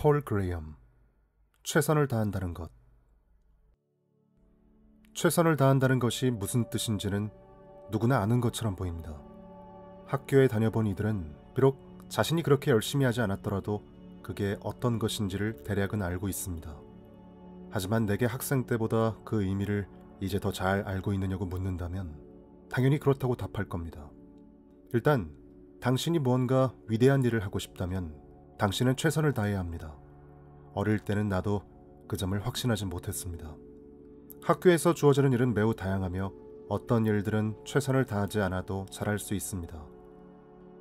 폴 그레이엄 최선을 다한다는 것 최선을 다한다는 것이 무슨 뜻인지는 누구나 아는 것처럼 보입니다. 학교에 다녀본 이들은 비록 자신이 그렇게 열심히 하지 않았더라도 그게 어떤 것인지를 대략은 알고 있습니다. 하지만 내게 학생 때보다 그 의미를 이제 더 잘 알고 있느냐고 묻는다면 당연히 그렇다고 답할 겁니다. 일단 당신이 무언가 위대한 일을 하고 싶다면 당신은 최선을 다해야 합니다. 어릴 때는 나도 그 점을 확신하지 못했습니다. 학교에서 주어지는 일은 매우 다양하며 어떤 일들은 최선을 다하지 않아도 잘할 수 있습니다.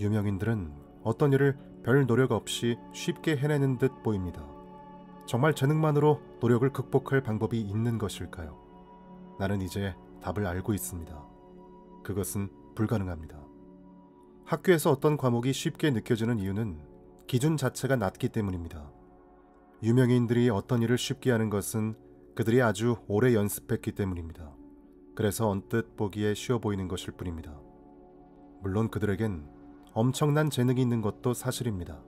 유명인들은 어떤 일을 별 노력 없이 쉽게 해내는 듯 보입니다. 정말 재능만으로 노력을 극복할 방법이 있는 것일까요? 나는 이제 답을 알고 있습니다. 그것은 불가능합니다. 학교에서 어떤 과목이 쉽게 느껴지는 이유는 기준 자체가 낮기 때문입니다. 유명인들이 어떤 일을 쉽게 하는 것은 그들이 아주 오래 연습했기 때문입니다. 그래서 언뜻 보기에 쉬워 보이는 것일 뿐입니다. 물론 그들에겐 엄청난 재능이 있는 것도 사실입니다.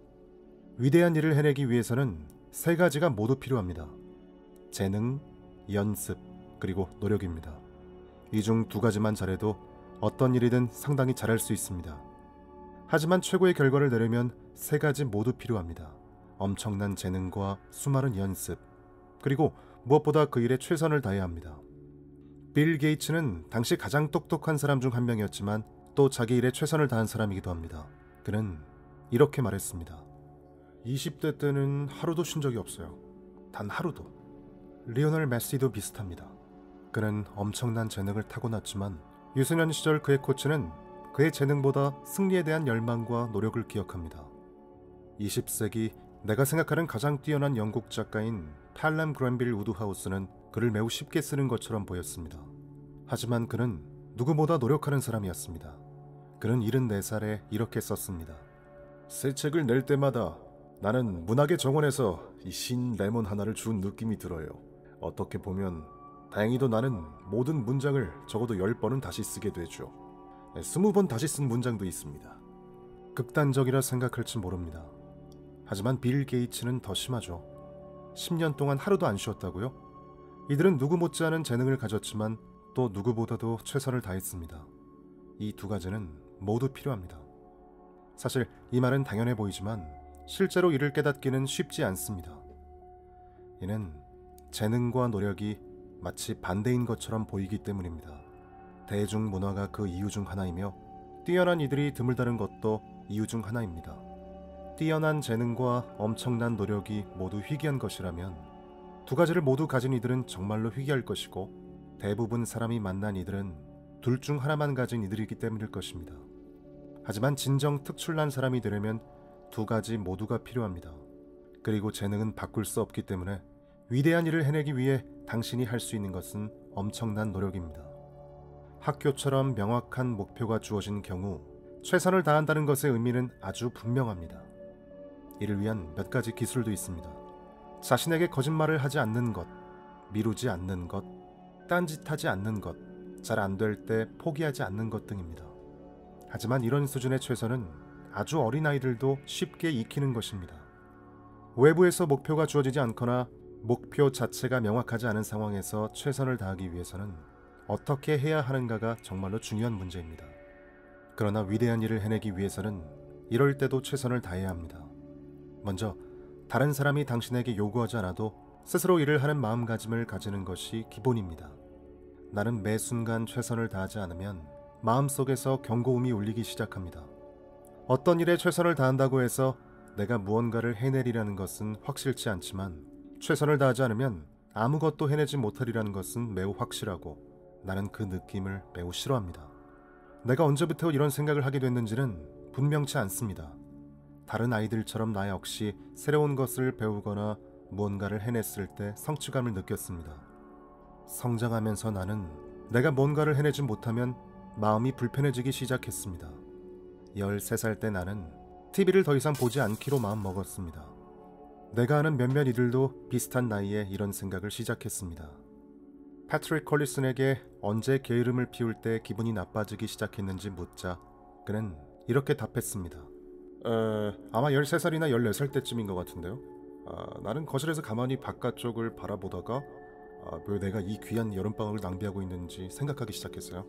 위대한 일을 해내기 위해서는 세 가지가 모두 필요합니다. 재능, 연습, 그리고 노력입니다. 이 중 두 가지만 잘해도 어떤 일이든 상당히 잘할 수 있습니다. 하지만 최고의 결과를 내려면 세 가지 모두 필요합니다. 엄청난 재능과 수많은 연습, 그리고 무엇보다 그 일에 최선을 다해야 합니다. 빌 게이츠는 당시 가장 똑똑한 사람 중 한 명이었지만 또 자기 일에 최선을 다한 사람이기도 합니다. 그는 이렇게 말했습니다. 20대 때는 하루도 쉰 적이 없어요. 단 하루도. 리오넬 메시도 비슷합니다. 그는 엄청난 재능을 타고났지만 유소년 시절 그의 코치는 그의 재능보다 승리에 대한 열망과 노력을 기억합니다. 20세기 내가 생각하는 가장 뛰어난 영국 작가인 탈람 그랜빌 우드하우스는 글을 매우 쉽게 쓰는 것처럼 보였습니다. 하지만 그는 누구보다 노력하는 사람이었습니다. 그는 74살에 이렇게 썼습니다. 새 책을 낼 때마다 나는 문학의 정원에서 이 신 레몬 하나를 준 느낌이 들어요. 어떻게 보면 다행히도 나는 모든 문장을 적어도 10번은 다시 쓰게 되죠. 20번 다시 쓴 문장도 있습니다. 극단적이라 생각할지 모릅니다. 하지만 빌 게이츠는 더 심하죠. 10년 동안 하루도 안 쉬었다고요? 이들은 누구 못지않은 재능을 가졌지만 또 누구보다도 최선을 다했습니다. 이 두 가지는 모두 필요합니다. 사실 이 말은 당연해 보이지만 실제로 이를 깨닫기는 쉽지 않습니다. 이는 재능과 노력이 마치 반대인 것처럼 보이기 때문입니다. 대중문화가 그 이유 중 하나이며 뛰어난 이들이 드물다는 것도 이유 중 하나입니다. 뛰어난 재능과 엄청난 노력이 모두 희귀한 것이라면 두 가지를 모두 가진 이들은 정말로 희귀할 것이고 대부분 사람이 만난 이들은 둘 중 하나만 가진 이들이기 때문일 것입니다. 하지만 진정 특출난 사람이 되려면 두 가지 모두가 필요합니다. 그리고 재능은 바꿀 수 없기 때문에 위대한 일을 해내기 위해 당신이 할 수 있는 것은 엄청난 노력입니다. 학교처럼 명확한 목표가 주어진 경우 최선을 다한다는 것의 의미는 아주 분명합니다. 이를 위한 몇 가지 기술도 있습니다. 자신에게 거짓말을 하지 않는 것, 미루지 않는 것, 딴짓하지 않는 것, 잘 안 될 때 포기하지 않는 것 등입니다. 하지만 이런 수준의 최선은 아주 어린 아이들도 쉽게 익히는 것입니다. 외부에서 목표가 주어지지 않거나 목표 자체가 명확하지 않은 상황에서 최선을 다하기 위해서는 어떻게 해야 하는가가 정말로 중요한 문제입니다. 그러나 위대한 일을 해내기 위해서는 이럴 때도 최선을 다해야 합니다. 먼저 다른 사람이 당신에게 요구하지 않아도 스스로 일을 하는 마음가짐을 가지는 것이 기본입니다. 나는 매 순간 최선을 다하지 않으면 마음속에서 경고음이 울리기 시작합니다. 어떤 일에 최선을 다한다고 해서 내가 무언가를 해내리라는 것은 확실치 않지만 최선을 다하지 않으면 아무것도 해내지 못하리라는 것은 매우 확실하고 나는 그 느낌을 매우 싫어합니다. 내가 언제부터 이런 생각을 하게 됐는지는 분명치 않습니다. 다른 아이들처럼 나 역시 새로운 것을 배우거나 무언가를 해냈을 때 성취감을 느꼈습니다. 성장하면서 나는 내가 뭔가를 해내지 못하면 마음이 불편해지기 시작했습니다. 13살 때 나는 TV를 더 이상 보지 않기로 마음 먹었습니다. 내가 아는 몇몇 이들도 비슷한 나이에 이런 생각을 시작했습니다. 패트릭 콜리슨에게 언제 게으름을 피울 때 기분이 나빠지기 시작했는지 묻자 그는 이렇게 답했습니다. 에, 아마 13살이나 14살 때쯤인 것 같은데요. 아, 나는 거실에서 가만히 바깥쪽을 바라보다가 아, 왜 내가 이 귀한 여름방학을 낭비하고 있는지 생각하기 시작했어요.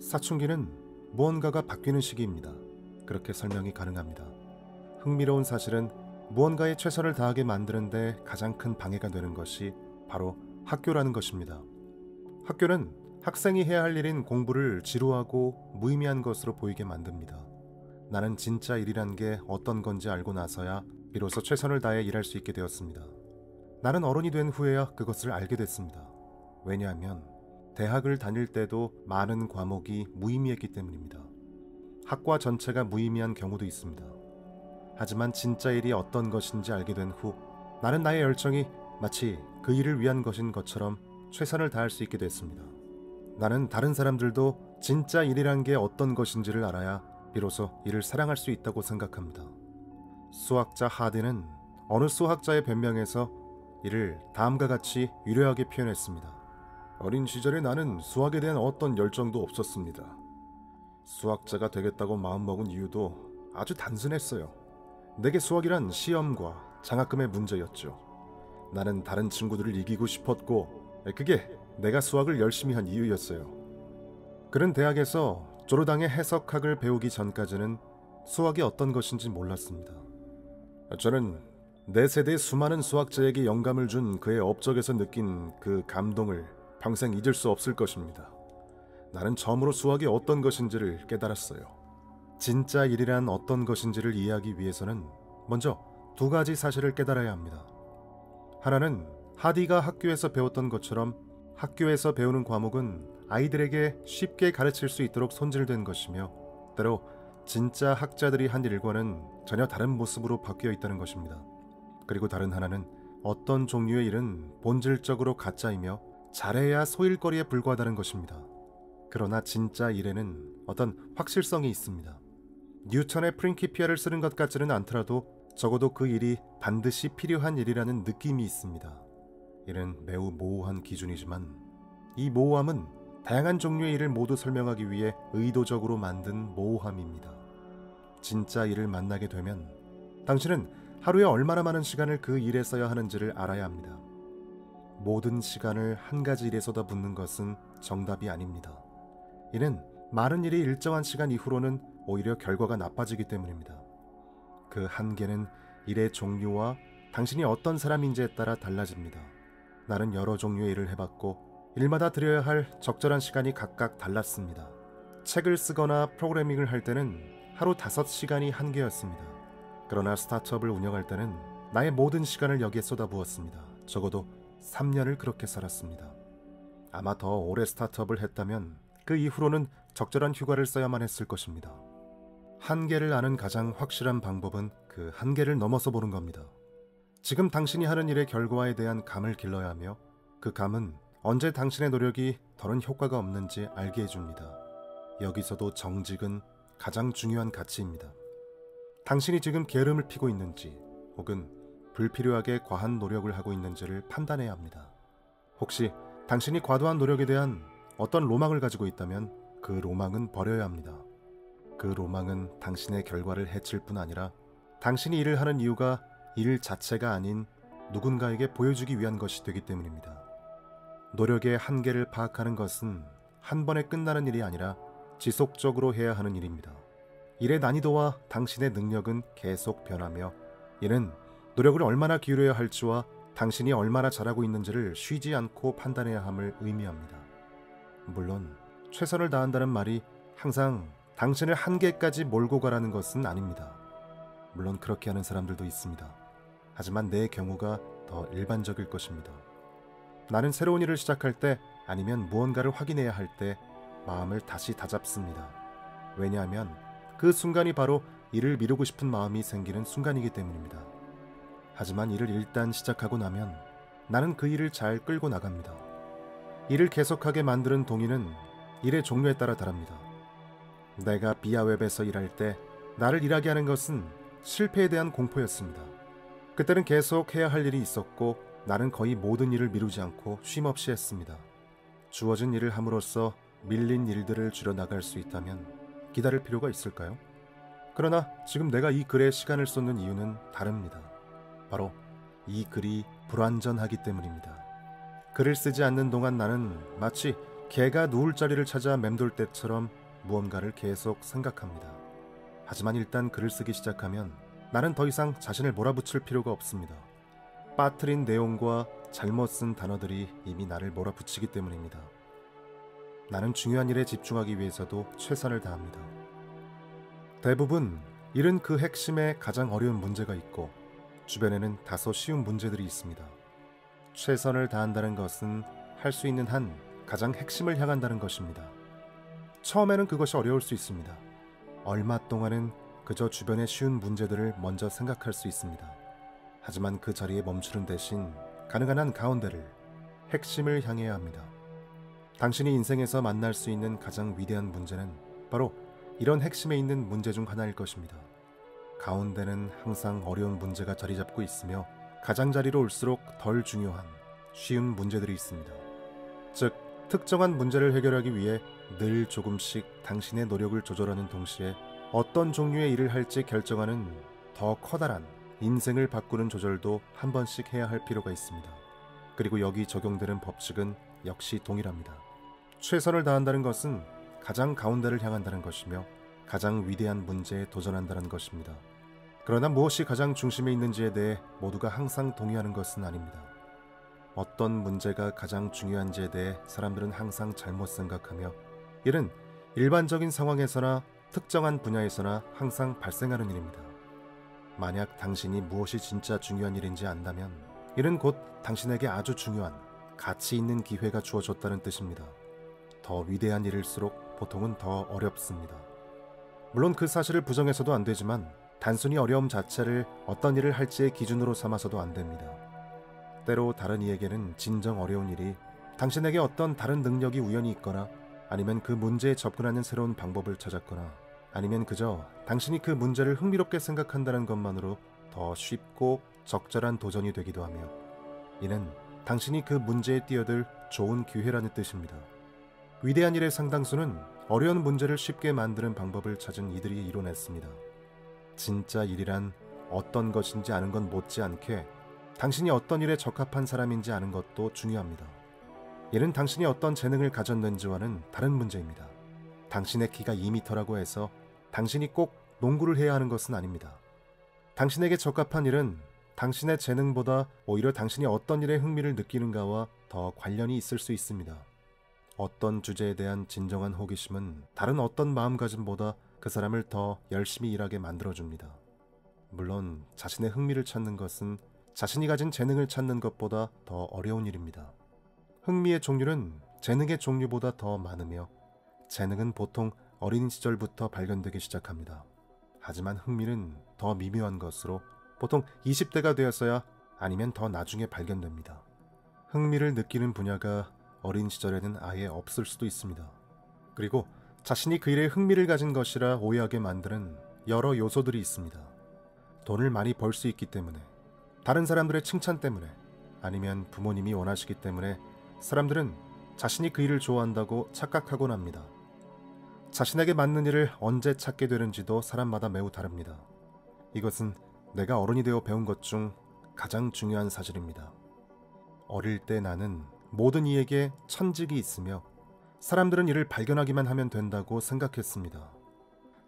사춘기는 무언가가 바뀌는 시기입니다. 그렇게 설명이 가능합니다. 흥미로운 사실은 무언가에 최선을 다하게 만드는데 가장 큰 방해가 되는 것이 바로 학교라는 것입니다. 학교는 학생이 해야 할 일인 공부를 지루하고 무의미한 것으로 보이게 만듭니다. 나는 진짜 일이란 게 어떤 건지 알고 나서야 비로소 최선을 다해 일할 수 있게 되었습니다. 나는 어른이 된 후에야 그것을 알게 됐습니다. 왜냐하면 대학을 다닐 때도 많은 과목이 무의미했기 때문입니다. 학과 전체가 무의미한 경우도 있습니다. 하지만 진짜 일이 어떤 것인지 알게 된 후 나는 나의 열정이 마치 그 일을 위한 것인 것처럼 최선을 다할 수 있게 됐습니다. 나는 다른 사람들도 진짜 일이란 게 어떤 것인지를 알아야 비로소 이를 사랑할 수 있다고 생각합니다. 수학자 하디는 어느 수학자의 변명에서 이를 다음과 같이 유려하게 표현했습니다. 어린 시절에 나는 수학에 대한 어떤 열정도 없었습니다. 수학자가 되겠다고 마음먹은 이유도 아주 단순했어요. 내게 수학이란 시험과 장학금의 문제였죠. 나는 다른 친구들을 이기고 싶었고 그게 내가 수학을 열심히 한 이유였어요. 그는 대학에서 조르당의 해석학을 배우기 전까지는 수학이 어떤 것인지 몰랐습니다. 저는 내 세대의 수많은 수학자에게 영감을 준 그의 업적에서 느낀 그 감동을 평생 잊을 수 없을 것입니다. 나는 처음으로 수학이 어떤 것인지를 깨달았어요. 진짜 일이란 어떤 것인지를 이해하기 위해서는 먼저 두 가지 사실을 깨달아야 합니다. 하나는 하디가 학교에서 배웠던 것처럼 학교에서 배우는 과목은 아이들에게 쉽게 가르칠 수 있도록 손질된 것이며 때로 진짜 학자들이 한 일과는 전혀 다른 모습으로 바뀌어 있다는 것입니다. 그리고 다른 하나는 어떤 종류의 일은 본질적으로 가짜이며 잘해야 소일거리에 불과하다는 것입니다. 그러나 진짜 일에는 어떤 확실성이 있습니다. 뉴턴의 프린키피아를 쓰는 것 같지는 않더라도 적어도 그 일이 반드시 필요한 일이라는 느낌이 있습니다. 이는 매우 모호한 기준이지만 이 모호함은 다양한 종류의 일을 모두 설명하기 위해 의도적으로 만든 모호함입니다. 진짜 일을 만나게 되면 당신은 하루에 얼마나 많은 시간을 그 일에 써야 하는지를 알아야 합니다. 모든 시간을 한 가지 일에 쏟아붓는 것은 정답이 아닙니다. 이는 많은 일이 일정한 시간 이후로는 오히려 결과가 나빠지기 때문입니다. 그 한계는 일의 종류와 당신이 어떤 사람인지에 따라 달라집니다. 나는 여러 종류의 일을 해봤고 일마다 들여야 할 적절한 시간이 각각 달랐습니다. 책을 쓰거나 프로그래밍을 할 때는 하루 5시간이 한계였습니다. 그러나 스타트업을 운영할 때는 나의 모든 시간을 여기에 쏟아부었습니다. 적어도 3년을 그렇게 살았습니다. 아마 더 오래 스타트업을 했다면 그 이후로는 적절한 휴가를 써야만 했을 것입니다. 한계를 아는 가장 확실한 방법은 그 한계를 넘어서 보는 겁니다. 지금 당신이 하는 일의 결과에 대한 감을 길러야 하며 그 감은 언제 당신의 노력이 더는 효과가 없는지 알게 해줍니다. 여기서도 정직은 가장 중요한 가치입니다. 당신이 지금 게으름을 피고 있는지 혹은 불필요하게 과한 노력을 하고 있는지를 판단해야 합니다. 혹시 당신이 과도한 노력에 대한 어떤 로망을 가지고 있다면 그 로망은 버려야 합니다. 그 로망은 당신의 결과를 해칠 뿐 아니라 당신이 일을 하는 이유가 일 자체가 아닌 누군가에게 보여주기 위한 것이 되기 때문입니다. 노력의 한계를 파악하는 것은 한 번에 끝나는 일이 아니라 지속적으로 해야 하는 일입니다. 일의 난이도와 당신의 능력은 계속 변하며 이는 노력을 얼마나 기울여야 할지와 당신이 얼마나 잘하고 있는지를 쉬지 않고 판단해야 함을 의미합니다. 물론 최선을 다한다는 말이 항상 당신을 한계까지 몰고 가라는 것은 아닙니다. 물론 그렇게 하는 사람들도 있습니다. 하지만 내 경우가 더 일반적일 것입니다. 나는 새로운 일을 시작할 때 아니면 무언가를 확인해야 할 때 마음을 다시 다잡습니다. 왜냐하면 그 순간이 바로 일을 미루고 싶은 마음이 생기는 순간이기 때문입니다. 하지만 일을 일단 시작하고 나면 나는 그 일을 잘 끌고 나갑니다. 일을 계속하게 만드는 동의는 일의 종류에 따라 다릅니다. 내가 비아웹에서 일할 때 나를 일하게 하는 것은 실패에 대한 공포였습니다. 그때는 계속 해야 할 일이 있었고 나는 거의 모든 일을 미루지 않고 쉼 없이 했습니다. 주어진 일을 함으로써 밀린 일들을 줄여 나갈 수 있다면 기다릴 필요가 있을까요? 그러나 지금 내가 이 글에 시간을 쏟는 이유는 다릅니다. 바로 이 글이 불완전하기 때문입니다. 글을 쓰지 않는 동안 나는 마치 개가 누울 자리를 찾아 맴돌 때처럼 무언가를 계속 생각합니다. 하지만 일단 글을 쓰기 시작하면 나는 더 이상 자신을 몰아붙일 필요가 없습니다. 빠뜨린 내용과 잘못 쓴 단어들이 이미 나를 몰아붙이기 때문입니다. 나는 중요한 일에 집중하기 위해서도 최선을 다합니다. 대부분 일은 그 핵심에 가장 어려운 문제가 있고 주변에는 다소 쉬운 문제들이 있습니다. 최선을 다한다는 것은 할 수 있는 한 가장 핵심을 향한다는 것입니다. 처음에는 그것이 어려울 수 있습니다. 얼마 동안은 그저 주변의 쉬운 문제들을 먼저 생각할 수 있습니다. 하지만 그 자리에 멈추는 대신 가능한 한 가운데를 핵심을 향해야 합니다. 당신이 인생에서 만날 수 있는 가장 위대한 문제는 바로 이런 핵심에 있는 문제 중 하나일 것입니다. 가운데는 항상 어려운 문제가 자리 잡고 있으며 가장자리로 올수록 덜 중요한 쉬운 문제들이 있습니다. 즉, 특정한 문제를 해결하기 위해 늘 조금씩 당신의 노력을 조절하는 동시에 어떤 종류의 일을 할지 결정하는 더 커다란 인생을 바꾸는 조절도 한 번씩 해야 할 필요가 있습니다. 그리고 여기 적용되는 법칙은 역시 동일합니다. 최선을 다한다는 것은 가장 가운데를 향한다는 것이며 가장 위대한 문제에 도전한다는 것입니다. 그러나 무엇이 가장 중심에 있는지에 대해 모두가 항상 동의하는 것은 아닙니다. 어떤 문제가 가장 중요한지에 대해 사람들은 항상 잘못 생각하며 이는 일반적인 상황에서나 특정한 분야에서나 항상 발생하는 일입니다. 만약 당신이 무엇이 진짜 중요한 일인지 안다면 이는 곧 당신에게 아주 중요한 가치 있는 기회가 주어졌다는 뜻입니다. 더 위대한 일일수록 보통은 더 어렵습니다. 물론 그 사실을 부정해서도 안 되지만 단순히 어려움 자체를 어떤 일을 할지의 기준으로 삼아서도 안 됩니다. 때로 다른 이에게는 진정 어려운 일이 당신에게 어떤 다른 능력이 우연히 있거나 아니면 그 문제에 접근하는 새로운 방법을 찾았거나 아니면 그저 당신이 그 문제를 흥미롭게 생각한다는 것만으로 더 쉽고 적절한 도전이 되기도 하며 이는 당신이 그 문제에 뛰어들 좋은 기회라는 뜻입니다. 위대한 일의 상당수는 어려운 문제를 쉽게 만드는 방법을 찾은 이들이 이뤄냈습니다. 진짜 일이란 어떤 것인지 아는 건 못지않게 당신이 어떤 일에 적합한 사람인지 아는 것도 중요합니다. 이는 당신이 어떤 재능을 가졌는지와는 다른 문제입니다. 당신의 키가 2미터라고 해서 당신이 꼭 농구를 해야 하는 것은 아닙니다. 당신에게 적합한 일은 당신의 재능보다 오히려 당신이 어떤 일에 흥미를 느끼는가와 더 관련이 있을 수 있습니다. 어떤 주제에 대한 진정한 호기심은 다른 어떤 마음가짐보다 그 사람을 더 열심히 일하게 만들어줍니다. 물론 자신의 흥미를 찾는 것은 자신이 가진 재능을 찾는 것보다 더 어려운 일입니다. 흥미의 종류는 재능의 종류보다 더 많으며 재능은 보통 어린 시절부터 발견되기 시작합니다. 하지만 흥미는 더 미묘한 것으로 보통 20대가 되었어야 아니면 더 나중에 발견됩니다. 흥미를 느끼는 분야가 어린 시절에는 아예 없을 수도 있습니다. 그리고 자신이 그 일에 흥미를 가진 것이라 오해하게 만드는 여러 요소들이 있습니다. 돈을 많이 벌 수 있기 때문에, 다른 사람들의 칭찬 때문에, 아니면 부모님이 원하시기 때문에 사람들은 자신이 그 일을 좋아한다고 착각하곤 합니다. 자신에게 맞는 일을 언제 찾게 되는지도 사람마다 매우 다릅니다. 이것은 내가 어른이 되어 배운 것 중 가장 중요한 사실입니다. 어릴 때 나는 모든 이에게 천직이 있으며 사람들은 이를 발견하기만 하면 된다고 생각했습니다.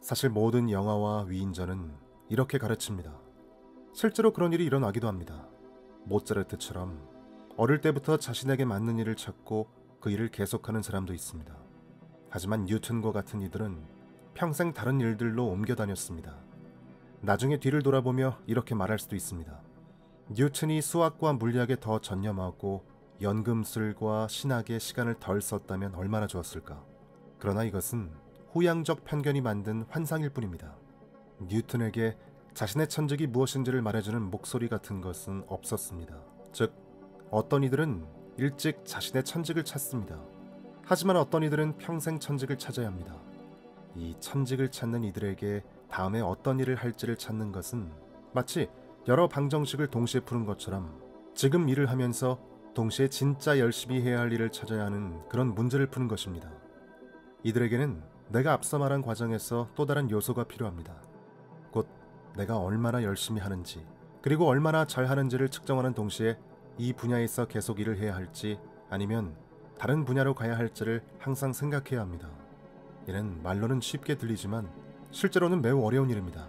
사실 모든 영화와 위인전은 이렇게 가르칩니다. 실제로 그런 일이 일어나기도 합니다. 모차르트처럼 어릴 때부터 자신에게 맞는 일을 찾고 그 일을 계속하는 사람도 있습니다. 하지만 뉴턴과 같은 이들은 평생 다른 일들로 옮겨 다녔습니다. 나중에 뒤를 돌아보며 이렇게 말할 수도 있습니다. 뉴턴이 수학과 물리학에 더 전념하고 연금술과 신학에 시간을 덜 썼다면 얼마나 좋았을까. 그러나 이것은 후양적 편견이 만든 환상일 뿐입니다. 뉴턴에게 자신의 천직이 무엇인지를 말해주는 목소리 같은 것은 없었습니다. 즉, 어떤 이들은 일찍 자신의 천직을 찾습니다. 하지만 어떤 이들은 평생 천직을 찾아야 합니다. 이 천직을 찾는 이들에게 다음에 어떤 일을 할지를 찾는 것은 마치 여러 방정식을 동시에 푸는 것처럼 지금 일을 하면서 동시에 진짜 열심히 해야 할 일을 찾아야 하는 그런 문제를 푸는 것입니다. 이들에게는 내가 앞서 말한 과정에서 또 다른 요소가 필요합니다. 곧 내가 얼마나 열심히 하는지, 그리고 얼마나 잘하는지를 측정하는 동시에 이 분야에서 계속 일을 해야 할지 아니면 다른 분야로 가야 할지를 항상 생각해야 합니다. 이는 말로는 쉽게 들리지만 실제로는 매우 어려운 일입니다.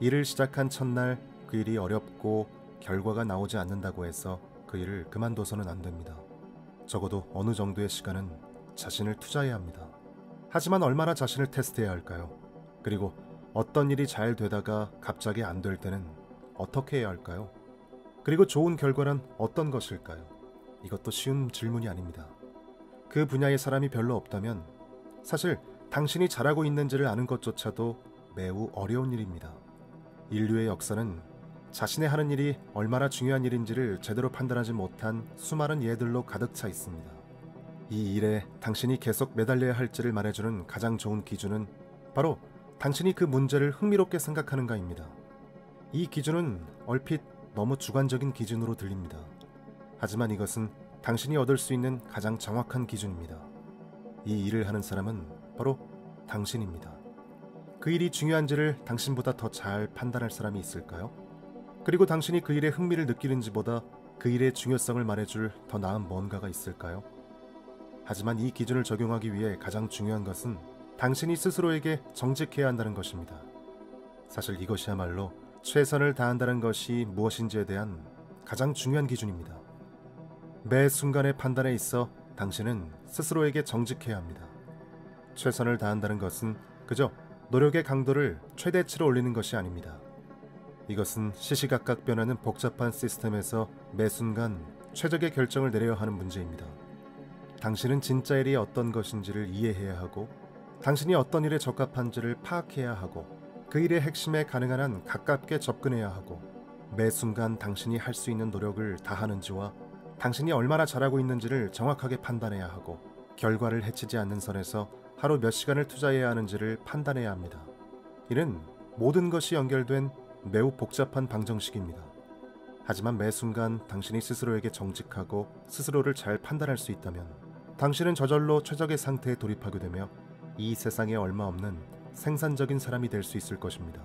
일을 시작한 첫날 그 일이 어렵고 결과가 나오지 않는다고 해서 그 일을 그만둬서는 안 됩니다. 적어도 어느 정도의 시간은 자신을 투자해야 합니다. 하지만 얼마나 자신을 테스트해야 할까요? 그리고 어떤 일이 잘 되다가 갑자기 안 될 때는 어떻게 해야 할까요? 그리고 좋은 결과란 어떤 것일까요? 이것도 쉬운 질문이 아닙니다. 그 분야의 사람이 별로 없다면 사실 당신이 잘하고 있는지를 아는 것조차도 매우 어려운 일입니다. 인류의 역사는 자신의 하는 일이 얼마나 중요한 일인지를 제대로 판단하지 못한 수많은 예들로 가득 차 있습니다. 이 일에 당신이 계속 매달려야 할지를 말해주는 가장 좋은 기준은 바로 당신이 그 문제를 흥미롭게 생각하는가입니다. 이 기준은 얼핏 너무 주관적인 기준으로 들립니다. 하지만 이것은 당신이 얻을 수 있는 가장 정확한 기준입니다. 이 일을 하는 사람은 바로 당신입니다. 그 일이 중요한지를 당신보다 더 잘 판단할 사람이 있을까요? 그리고 당신이 그 일에 흥미를 느끼는지보다 그 일의 중요성을 말해줄 더 나은 뭔가가 있을까요? 하지만 이 기준을 적용하기 위해 가장 중요한 것은 당신이 스스로에게 정직해야 한다는 것입니다. 사실 이것이야말로 최선을 다한다는 것이 무엇인지에 대한 가장 중요한 기준입니다. 매 순간의 판단에 있어 당신은 스스로에게 정직해야 합니다. 최선을 다한다는 것은 그저 노력의 강도를 최대치로 올리는 것이 아닙니다. 이것은 시시각각 변하는 복잡한 시스템에서 매 순간 최적의 결정을 내려야 하는 문제입니다. 당신은 진짜 일이 어떤 것인지를 이해해야 하고 당신이 어떤 일에 적합한지를 파악해야 하고 그 일의 핵심에 가능한 한 가깝게 접근해야 하고 매 순간 당신이 할 수 있는 노력을 다하는지와 당신이 얼마나 잘하고 있는지를 정확하게 판단해야 하고 결과를 해치지 않는 선에서 하루 몇 시간을 투자해야 하는지를 판단해야 합니다. 이는 모든 것이 연결된 매우 복잡한 방정식입니다. 하지만 매 순간 당신이 스스로에게 정직하고 스스로를 잘 판단할 수 있다면 당신은 저절로 최적의 상태에 돌입하게 되며 이 세상에 얼마 없는 생산적인 사람이 될 수 있을 것입니다.